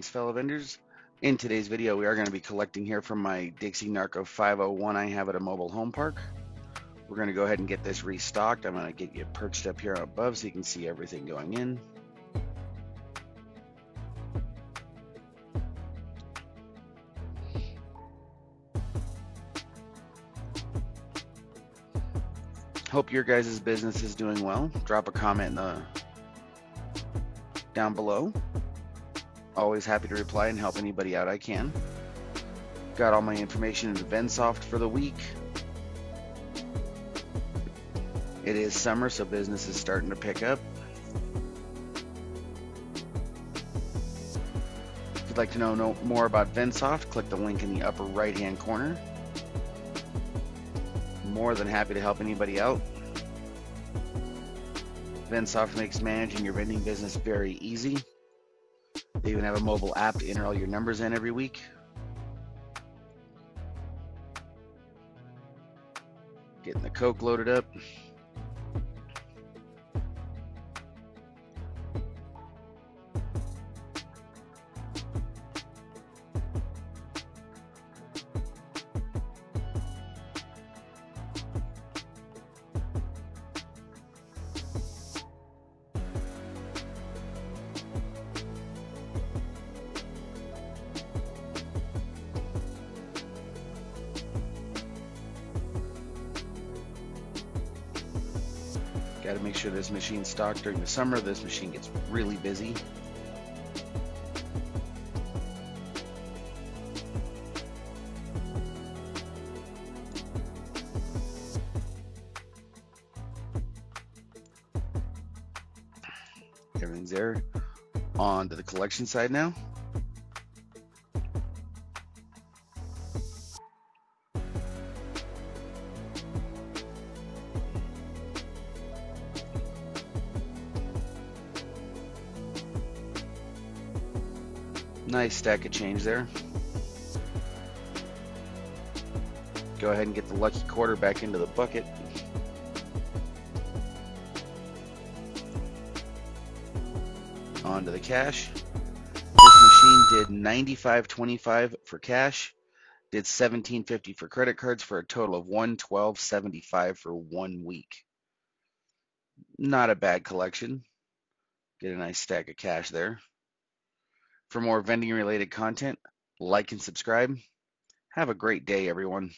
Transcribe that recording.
Greetings fellow vendors. In today's video we are going to be collecting here from my Dixie Narco 501 I have at a mobile home park. We're going to go ahead and get this restocked. I'm going to get you perched up here above so you can see everything going in. Hope your guys' business is doing well. Drop a comment in the down below. Always happy to reply and help anybody out I can. Got all my information in Vendsoft for the week. It is summer, so business is starting to pick up. If you'd like to know more about Vendsoft, click the link in the upper right hand corner. More than happy to help anybody out. Vendsoft makes managing your vending business very easy. They even have a mobile app to enter all your numbers in every week. Getting the Coke loaded up. Got to make sure this machine's stocked during the summer. This machine gets really busy. Everything's there. On to the collection side now. Nice stack of change there. Go ahead and get the lucky quarter back into the bucket. On to the cash. This machine did 95.25 for cash, did 17.50 for credit cards for a total of 112.75 for one week. Not a bad collection. Get a nice stack of cash there. For more vending related content, like and subscribe. Have a great day, everyone.